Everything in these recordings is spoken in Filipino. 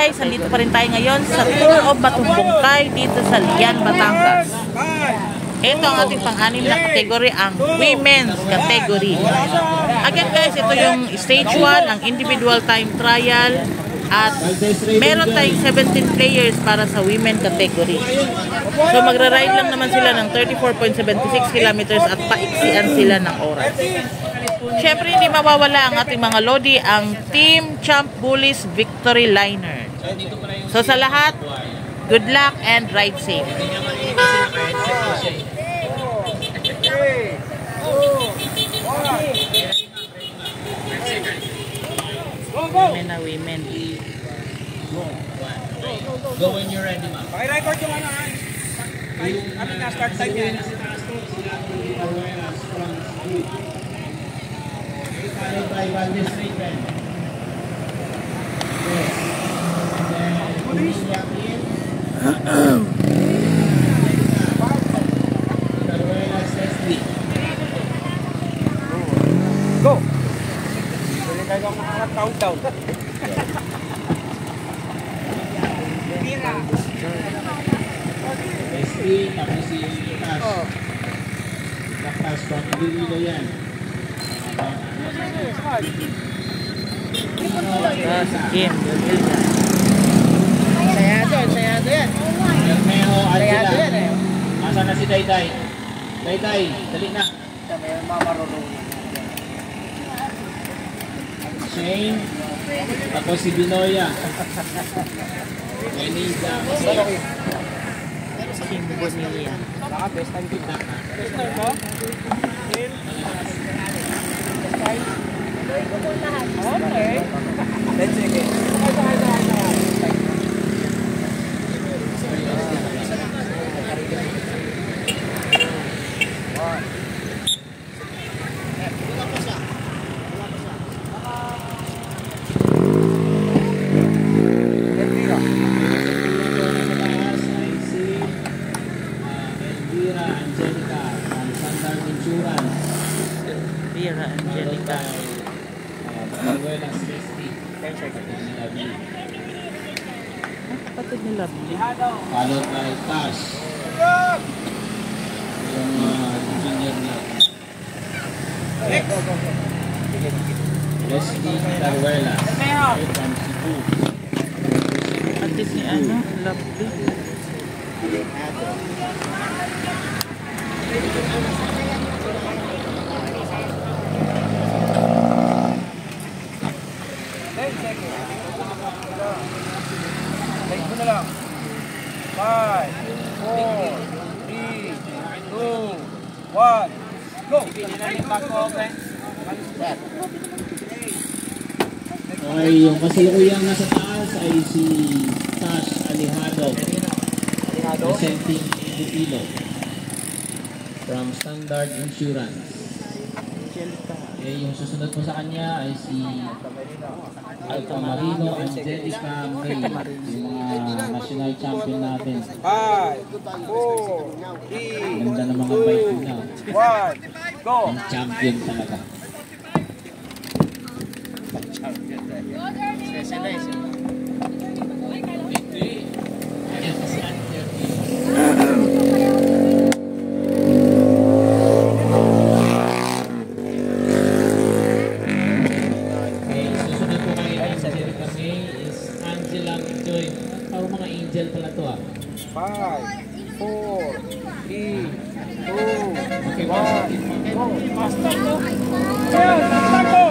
guys, nandito pa rin tayo ngayon sa Tour of Batumbongkay dito sa Lian, Batangas. Ito ang ating pang-anim na category, ang women's category. Again guys, ito yung stage 1, ang individual time trial. At meron tayong 17 players para sa women category. So magra-ride lang naman sila ng 34.76 kilometers at paiksian sila ng oras. Siyempre hindi mawawala ang ating mga lodi, ang Team Champ Bullies Victory Liner. So sa lahat, good luck and ride safe. Women na women. Go when you're ready, ma'am. Pakirecord yung ano ha. Kami na start time yan. Followed by Valdez Raven. Then, Emilia Kim. Taruelas Leslie. Go! Pwede kayo mga countdown. Leslie, tapos si Lucas. Lucas from Iloilo yan. Ah, si Kim. Gilda. Sayado, sayado yan. Bermejo Sayado yan Angela. eh. Asa na si Dayday? Dayday, dali na. May mamarunong. Shane. Tapos si Binoya. Benita. Kim Bonilla. Baka best time kita. Best time time? Okay. Let's check it. Ito, ito, ito. Taas ay si ah, Elvira Angelica from Standard Insurance. Vera Angelica. Manuela Cesti. Kapatid ni Lovely. Followed by Tash. Yung uh, engineer na. Leslie Taruela. From Cebu. Kapatid ni ano, Lovely. Ten seconds. Take mo na lang. Five, four, three, two, one, go! Okay, yung kasalukuyang nasa taas ay si Tash Alejado. Presenting Butilo. From Standard Insurance. Angelica. Eh, yung susunod po sa kanya ay si Altamarino Angelica May, yung mga national champion natin. Five, four, three, Ganda ng mga bike nila. one, go! Ang champion talaga. Okay, susunod po kay Angelica May is Angela Joy. Parang mga angel pala to ah. Five, four, three, two, Okay, one, okay. go! Master ko! Kaya, master ko!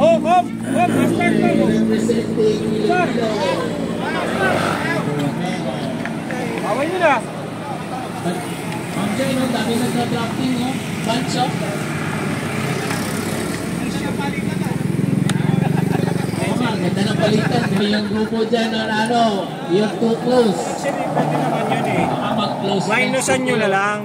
Oh, hop! Hop, master ko! Representing Iloilo. Away nyo na! Ma'am Jay, no, dami nagka-drafting, no? Bunch up. Ganda ng palitan. Yung grupo dyan na ano, you're too close. Actually, pwede naman yun eh. Baka mag-close. Minusan nyo na lang.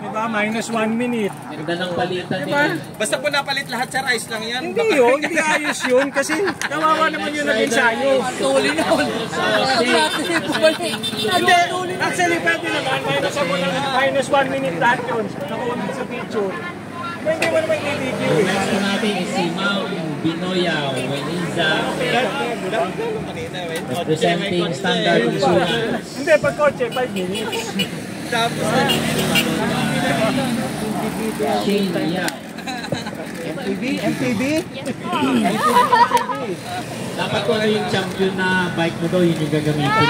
Diba? Minus one minute. Ganda ng palitan Diba? nila. Basta po napalit lahat sa rice lang yan. Hindi yun, hindi ayos yun kasi kawawa naman yun naging sayo. Tuli na Hindi, actually pwede naman, minus ako ng minus one minute lahat yun. Nakuha sa picture. Hindi mo naman i-DQ Yung eh. next po natin is si Ma'am Binoya Weniza representing Standard Insurance. Hindi, pag kotse, 5 minutes. Tapos, Shane Yap. MTV? MTV? Dapat ko yung champion na bike mo daw, yun yung gagamitin.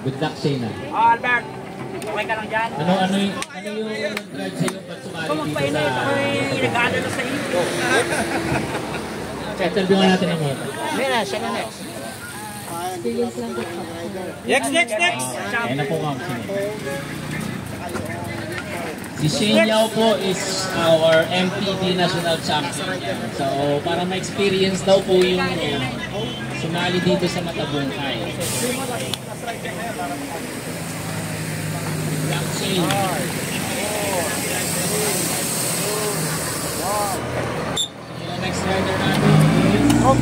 Good luck, Shane. Oh, Albert. Okay ka lang dyan? Ano, ano yung, ano yung nag-drive sa'yo ba't sumali dito sa... nag-ano na sa iyo. Interview nga natin ang mga. Next, next, next. Ayan na po. Sige. Si Shane Yao po is our MPD National Champion. So, para ma-experience daw po yung uh, sumali dito sa Matabungkay. Black Shane. Next rider natin Cruz.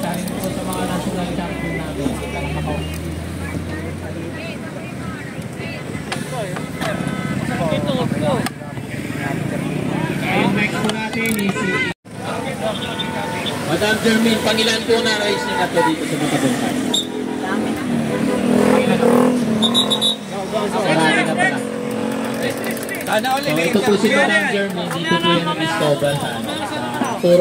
Kain po sa mga national champion natin. Yung next po natin is Madam Jermaine, pangilan po na race niya na dito sa Matabungkay? Marami na pala. sana So ulit. ito po si Madam Jermaine, dito po yung na-discover sa, ano,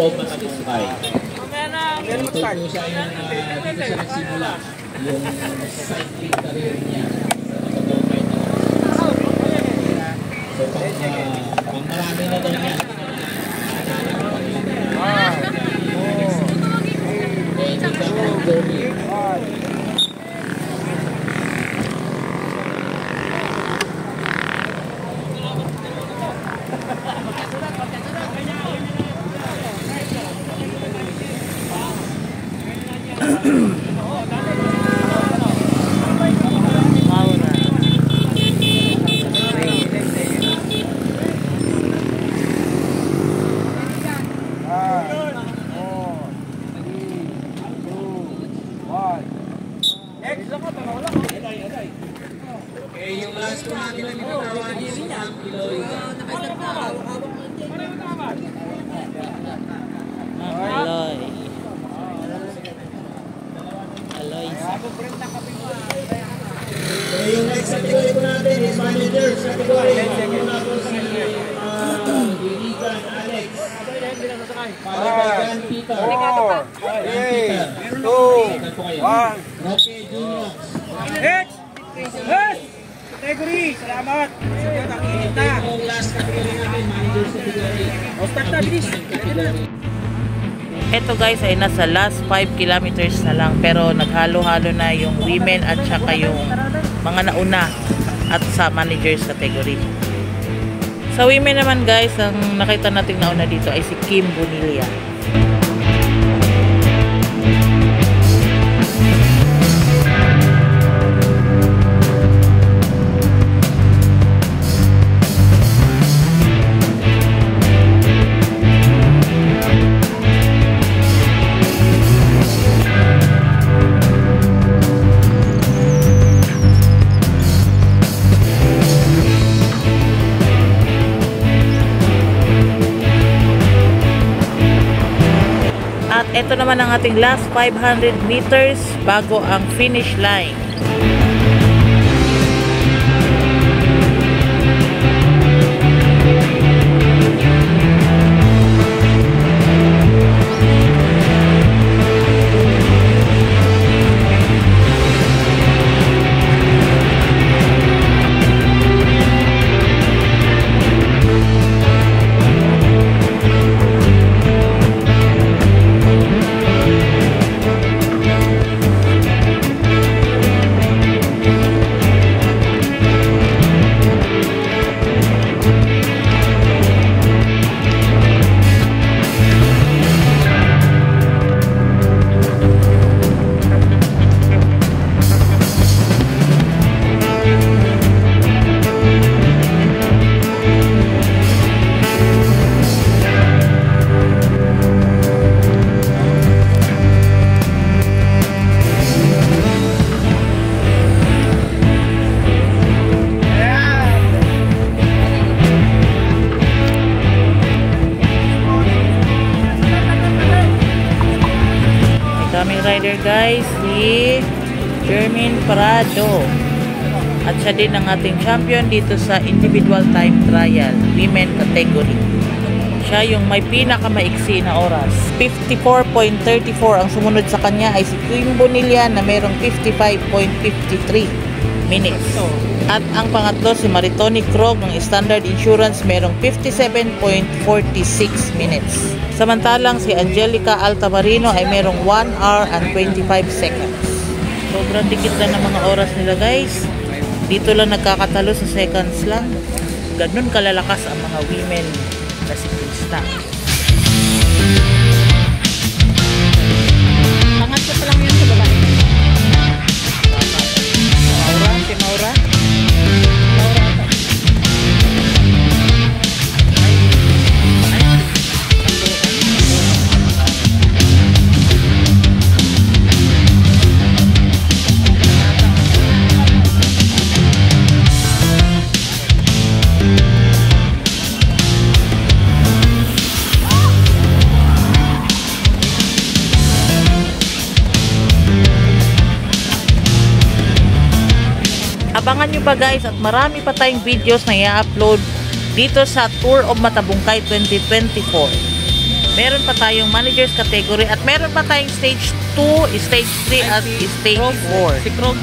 of Matabungkay. So ito po siya yung uh, dito siya nagsimula yung cycling career niya. So pang, uh, pang marami na daw niya. Natin na pinatawagin si Ma'am Piloy. Aloy. Aloy. Okay, yung next category po natin is managers category. Una po si uh, Irigan Alex. Jan Peter. Four, three, two, one. Roque Category, salamat. Ito yung last category natin, managers category. O, start na, bilis. Category. Ito guys ay nasa last 5 kilometers na lang pero naghalo-halo na yung women at saka yung mga nauna at sa managers category. Sa women naman guys, ang nakita nating nauna dito ay si Kim Bonilla. Ito naman ang ating last 500 meters bago ang finish line. Rider guys, si Jermin Prado. At siya din ang ating champion dito sa individual time trial, women category. Siya yung may pinakamaiksi na oras. 54.34 ang sumunod sa kanya ay si Queen Bonilla na mayroong 55.53 minutes. At ang pangatlo si Maritoni Krog ng Standard Insurance mayroong 57.46 minutes. Samantalang si Angelica Altamarino ay mayroong 1 hour and 25 seconds. Sobrang dikit lang ng mga oras nila guys. Dito lang nagkakatalo sa seconds lang. Ganun kalalakas ang mga women na siklista. Abangan nyo pa guys at marami pa tayong videos na i-upload dito sa Tour of Matabungkay 2024. Meron pa tayong managers category at meron pa tayong stage 2, stage 3 at stage 4. Si Krog.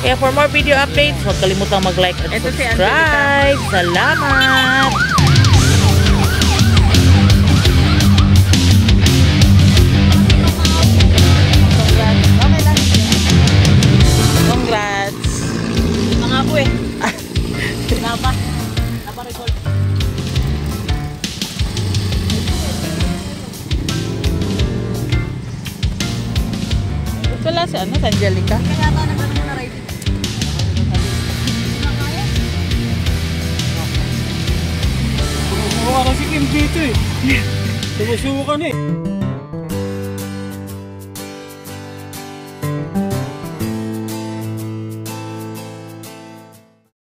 Kaya for more video updates, huwag kalimutang mag-like at subscribe. Salamat! Wala si ano, si Angelica. Sumusuka kasi Kim dito eh. Sumusuka na eh.